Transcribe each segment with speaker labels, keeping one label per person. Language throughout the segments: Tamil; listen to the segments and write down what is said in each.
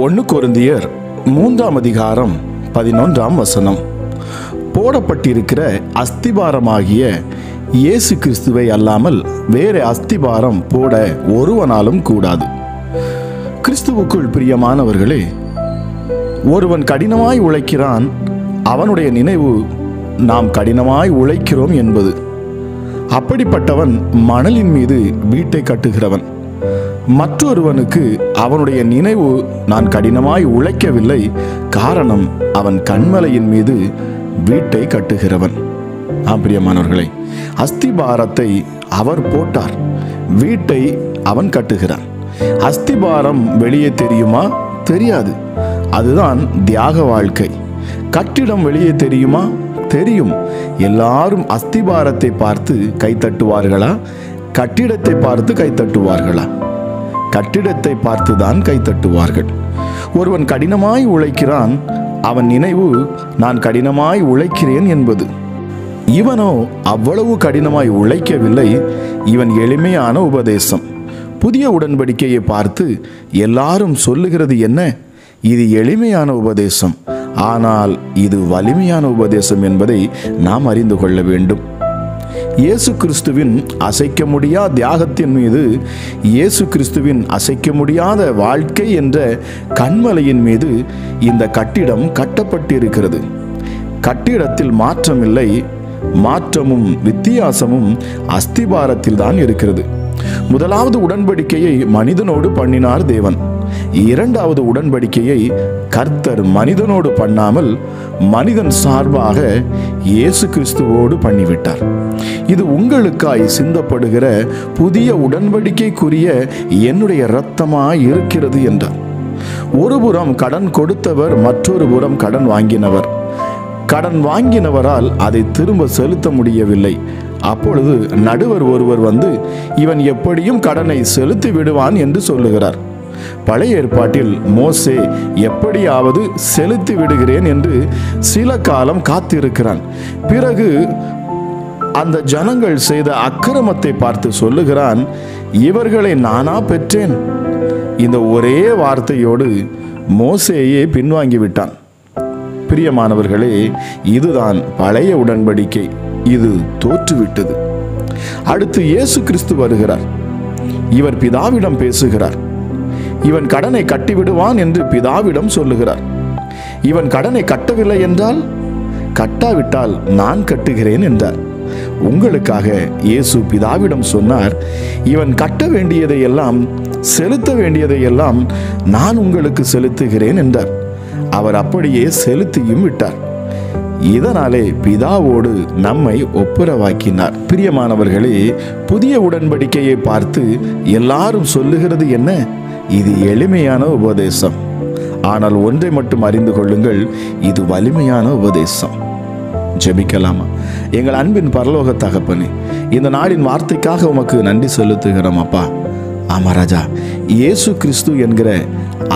Speaker 1: ஒன்று குருந்தியர் மூன்றாம் அதிகாரம் பதினொன்றாம் வசனம். போடப்பட்டிருக்கிற அஸ்திபாரமாகிய இயேசு கிறிஸ்துவை அல்லாமல் வேறு அஸ்திபாரம் போட ஒருவனாலும் கூடாது. கிறிஸ்துவுக்குள் பிரியமானவர்களே ஒருவன் கடினமாய் உழைக்கிறான் அவனுடைய நினைவு நாம் கடினமாய் உழைக்கிறோம் என்பது. அப்படிப்பட்டவன் மணலின் மீது வீட்டை கட்டுகிறவன். மற்றொருவனுக்கு அவனுடைய நினைவு நான் கடினமாய் உழைக்கவில்லை. காரணம் அவன் கண்மலையின் மீது வீட்டை கட்டுகிறவன். ஆம்பிரியமானவர்களை அஸ்திபாரத்தை அவர் போட்டார். வீட்டை அவன் கட்டுகிறான். அஸ்திபாரம் வெளியே தெரியுமா? தெரியாது. அதுதான் தியாக வாழ்க்கை. கட்டிடம் வெளியே தெரியுமா? தெரியும். எல்லாரும் அஸ்திபாரத்தை பார்த்து கைத்தட்டுவார்களா? கட்டிடத்தை பார்த்து கைத்தட்டுவார்களா? கட்டிடத்தை பார்த்துதான் கைத்தட்டுவார்கள். ஒருவன் கடினமாய் உழைக்கிறான் அவன் நினைவு நான் கடினமாய் உழைக்கிறேன் என்பது. இவனோ அவ்வளவு கடினமாய் உழைக்கவில்லை இவன் எளிமையான உபதேசம். புதிய உடன்படிக்கையை பார்த்து எல்லாரும் சொல்லுகிறது என்ன? இது எளிமையான உபதேசம். ஆனால் இது வலிமையான உபதேசம் என்பதை நாம் அறிந்து கொள்ள வேண்டும். இயேசு கிறிஸ்துவின் அசைக்க முடியா தியாகத்தின் மீது இயேசு கிறிஸ்துவின் அசைக்க முடியாத வாழ்க்கை என்ற கண்மலையின் மீது இந்த கட்டிடம் கட்டப்பட்டிருக்கிறது. கட்டிடத்தில் மாற்றமில்லை மாற்றமும் வித்தியாசமும் அஸ்திபாரத்தில் தான் இருக்கிறது. முதலாவது உடன்படிக்கையை மனிதனோடு பண்ணினார் தேவன். இரண்டாவது உடன்படிக்கையை கர்த்தர் மனிதனோடு பண்ணாமல் மனிதன் சார்பாக இயேசு கிறிஸ்துவோடு பண்ணிவிட்டார். இது உங்களுக்காய் சிந்தப்படுகிற புதிய உடன்படிக்கைக்குரிய என்னுடைய இரத்தமாய் இருக்கிறது என்றார். ஒரு புறம் கடன் கொடுத்தவர் மற்றொரு புறம் கடன் வாங்கினவர். கடன் வாங்கினவரால் அதை திரும்ப செலுத்த முடியவில்லை. அப்பொழுது நடுவர் ஒருவர் வந்து இவன் எப்படியும் கடனை செலுத்தி விடுவான் என்று சொல்லுகிறார். பழைய ஏற்பாட்டில் மோசே எப்படியாவது செலுத்தி விடுகிறேன் என்று சில காலம் காத்திருக்கிறான். பிறகு அந்த ஜனங்கள் செய்த அக்கிரமத்தை பார்த்து சொல்லுகிறான் இவர்களை நானா பெற்றேன். இந்த ஒரே வார்த்தையோடு மோசேயே பின்வாங்கி விட்டான். பிரியமானவர்களே இதுதான் பழைய உடன்படிக்கை. இது தோற்றுவிட்டது. அடுத்து இயேசு கிறிஸ்து வருகிறார். இவர் பிதாவிடம் பேசுகிறார். இவன் கடனை கட்டிவிடுவான் என்று பிதாவிடம் சொல்லுகிறார். இவன் கடனை கட்டவில்லை என்றால் கட்டாவிட்டால் நான் கட்டுகிறேன் என்றார். உங்களுக்காக இயேசு பிதாவிடம் சொன்னார் இவன் கட்ட வேண்டியதை எல்லாம் செலுத்த வேண்டியதை எல்லாம் நான் உங்களுக்கு செலுத்துகிறேன் என்றார். அவர் அப்படியே செலுத்தியும் விட்டார். இதனாலே பிதாவோடு நம்மை ஒப்புரவாக்கினார். பிரியமானவர்களே புதிய உடன்படிக்கையை பார்த்து எல்லாரும் சொல்லுகிறது என்ன? இது எளிமையான உபதேசம். ஆனால் ஒன்றை மட்டும் அறிந்து கொள்ளுங்கள் இது வலிமையான உபதேசம். ஜெபிக்கலாமா? எங்கள் அன்பின் பரலோக தகப்பனே இந்த நாளின் வார்த்தைக்காக உமக்கு நன்றி செலுத்துகிறோம் அப்பா. ஆமா ராஜா. இயேசு கிறிஸ்து என்கிற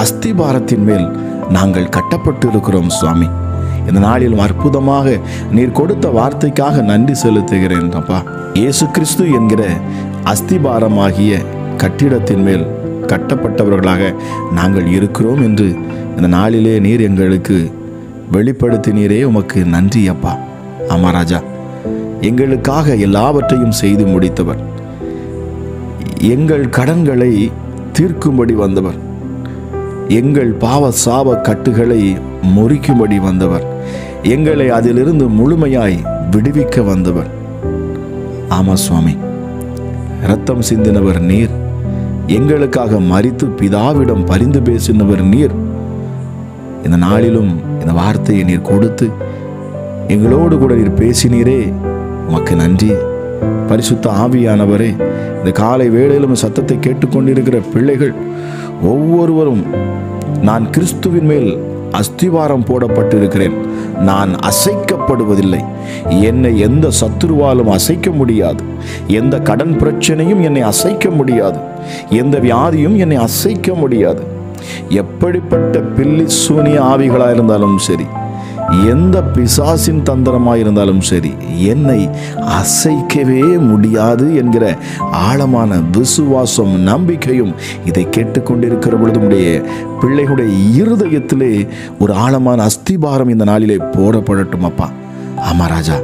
Speaker 1: அஸ்திபாரத்தின் மேல் நாங்கள் கட்டப்பட்டு இருக்கிறோம் சுவாமி. இந்த நாளில் அற்புதமாக நீர் கொடுத்த வார்த்தைக்காக நன்றி செலுத்துகிறேன் அப்பா. இயேசு கிறிஸ்து என்கிற அஸ்திபாரமாகிய கட்டிடத்தின் மேல் கட்டப்பட்டவர்களாக நாங்கள் இருக்கிறோம் என்று இந்த நாளிலே நீர் எங்களுக்கு வெளிப்படுத்தினீரே உமக்கு நன்றி அப்பா. ஆமா ராஜா. எங்களுக்காக எல்லாவற்றையும் செய்து முடித்தவர். எங்கள் கடன்களை தீர்க்கும்படி வந்தவர். எங்கள் பாவ சாப கட்டுகளை முறிக்கும்படி வந்தவர். எங்களை அதிலிருந்து முழுமையாய் விடுவிக்க வந்தவர். ஆமா சுவாமி. ரத்தம் சிந்தினவர் நீர். எங்களுக்காக மறித்து பிதாவிடம் பரிந்து பேசினவர் நீர். இந்த நாளிலும் இந்த வார்த்தையை நீர் கொடுத்து எங்களோடு கூட நீர் பேசினீரே. உமக்கு நன்றி. பரிசுத்த ஆவியானவரே இந்த காலை வேளையிலும் சத்தத்தை கேட்டுக்கொண்டிருக்கிற பிள்ளைகள் ஒவ்வொருவரும் நான் கிறிஸ்துவின் மேல் அஸ்திவாரம் போடப்பட்டிருக்கிறேன். நான் அசைக்கப்படுவதில்லை. என்னை எந்த சத்துருவாலும் அசைக்க முடியாது. எந்த கடன் பிரச்சனையும் என்னை அசைக்க முடியாது. எந்த வியாதியும் என்னை அசைக்க முடியாது. எப்படிப்பட்ட பில்லி சூனிய ஆவிகளாக இருந்தாலும் சரி எந்த பிசாசின் தந்திரமாக இருந்தாலும் சரி என்னை அசைக்கவே முடியாது என்கிற ஆழமான விசுவாசம் நம்பிக்கையும் இதை கேட்டுக்கொண்டிருக்கிற பொழுது உடைய பிள்ளைகளுடைய இருதயத்திலே ஒரு ஆழமான அஸ்திபாரம் இந்த நாளிலே போடப்படட்டும் அப்பா. ஆமாம் ராஜா.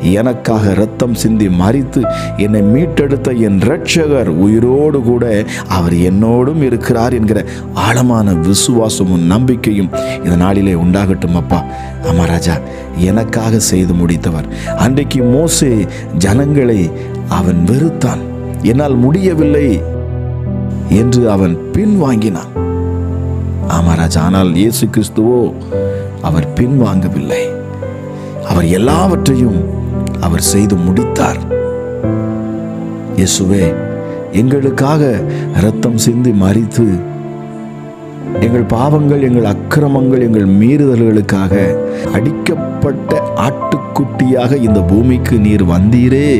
Speaker 1: எனக்காக ரத்தம் சிந்தி மறித்து என்னை மீட்டெடுத்த என் ரட்சகர் உயிரோடு கூட அவர் என்னோடும் இருக்கிறார் என்கிற ஆழமான விசுவாசமும் நம்பிக்கையும் இந்த நாளிலே உண்டாகட்டும் அப்பா. ஆமா ராஜா எனக்காக செய்து முடித்தவர். அன்றைக்கு மோசே ஜனங்களை அவன் வெறுத்தான். என்னால் முடியவில்லை என்று அவன் பின்வாங்கினான். ஆமாராஜா ஆனால் இயேசு கிறிஸ்துவோ அவர் பின்வாங்கவில்லை. அவர் எல்லாவற்றையும் அவர் செய்து முடித்தார். இயேசுவே எங்களுக்காக இரத்தம் சிந்தி மறித்து எங்கள் பாவங்கள் எங்கள் அக்கிரமங்கள் எங்கள் மீறுதல்களுக்காக அடிக்கப்பட்ட ஆட்டுக்குட்டியாக இந்த பூமிக்கு நீர் வந்தீரே.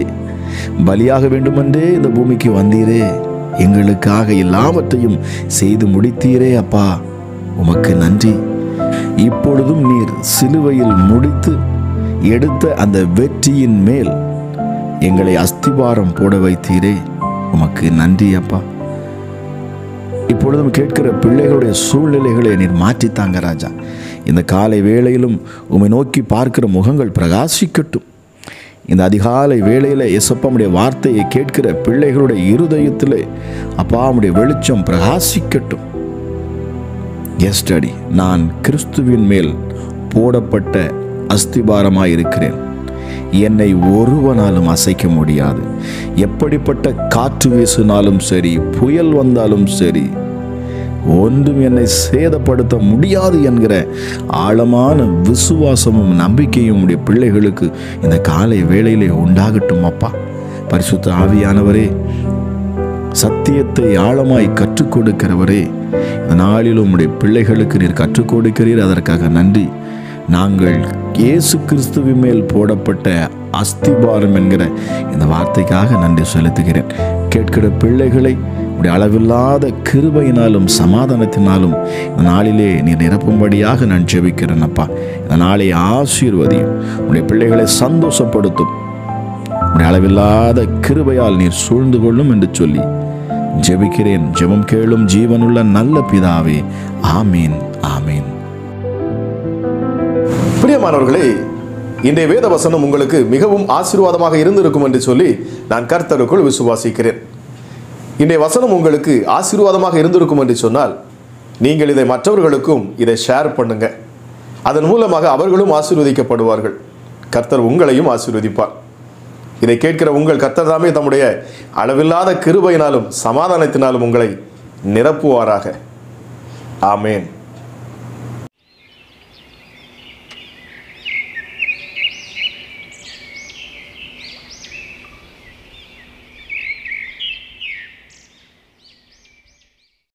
Speaker 1: பலியாக வேண்டுமென்றே இந்த பூமிக்கு வந்தீரே. எங்களுக்காக எல்லாவற்றையும் செய்து முடித்தீரே அப்பா. உமக்கு நன்றி. இப்பொழுதும் நீர் சிலுவையில் முடித்து எடுத்த அந்த வெற்றியின் மேல் எங்களை அஸ்திபாரம் போட வைத்தீரே. உமக்கு நன்றி அப்பா. இப்பொழுதும் கேட்கிற பிள்ளைகளுடைய சூழ்நிலைகளை நீர் மாற்றித்தாங்க ராஜா. இந்த காலை வேளையிலும் உம்மை நோக்கி பார்க்கிற முகங்கள் பிரகாசிக்கட்டும். இந்த அதிகாலை வேளையில் எசப்பாமுடைய வார்த்தையை கேட்கிற பிள்ளைகளுடைய இருதயத்தில் அப்பாவுடைய வெளிச்சம் பிரகாசிக்கட்டும். எஸ்டடி நான் கிறிஸ்துவின் மேல் போடப்பட்ட அஸ்திபாரமாக இருக்கிறேன் என்னை ஒருவனாலும் அசைக்க முடியாது. எப்படிப்பட்ட காற்று வீசினாலும் சரி புயல் வந்தாலும் சரி ஒன்றும் என்னை சேதப்படுத்த முடியாது என்கிற ஆழமான விசுவாசமும் நம்பிக்கையும் உடைய பிள்ளைகளுக்கு இந்த காலை வேளையிலே உண்டாகட்டும் அப்பா. பரிசுத்த ஆவியானவரே சத்தியத்தை ஆழமாய் கற்றுக் கொடுக்கிறவரே இந்த நாளிலும் உடைய பிள்ளைகளுக்கு நீர் கற்றுக் கொடுக்கிறீர். அதற்காக நன்றி. நாங்கள் இயேசு கிறிஸ்துவின் மேல் போடப்பட்ட அஸ்திபாரம் என்கிற இந்த வார்த்தைக்காக நன்றி செலுத்துகிறேன். கேட்கிற பிள்ளைகளை உடைய அளவில்லாத கிருபையினாலும் சமாதானத்தினாலும் இந்த நாளிலே நீர் நிரப்பும்படியாக நான் ஜெபிக்கிறேன் அப்பா. இந்த நாளை ஆசீர்வதியும். உடைய பிள்ளைகளை சந்தோஷப்படுத்தும். உடைய அளவில்லாத கிருபையால் நீர் சூழ்ந்து கொள்ளும் என்று சொல்லி ஜெபிக்கிறேன். ஜெபம் கேளும் ஜீவனுள்ள நல்ல பிதாவே. ஆமீன் ஆமீன்.
Speaker 2: பிரியமானவர்களே இன்றைய வேத வசனம் உங்களுக்கு மிகவும் ஆசீர்வாதமாக இருந்திருக்கும் என்று சொல்லி நான் கர்த்தருக்குள் விசுவாசிக்கிறேன். இன்றைய வசனம் உங்களுக்கு ஆசீர்வாதமாக இருந்திருக்கும் என்று சொன்னால் நீங்கள் இதை மற்றவர்களுக்கும் இதை ஷேர் பண்ணுங்க. அதன் மூலமாக அவர்களும் ஆசீர்வதிக்கப்படுவார்கள். கர்த்தர் உங்களையும் ஆசீர்வதிப்பார். இதை கேட்கிற உங்கள் கர்த்தர் தாமே தம்முடைய அளவில்லாத கிருபையினாலும் சமாதானத்தினாலும் உங்களை நிரப்புவாராக. ஆமேன்.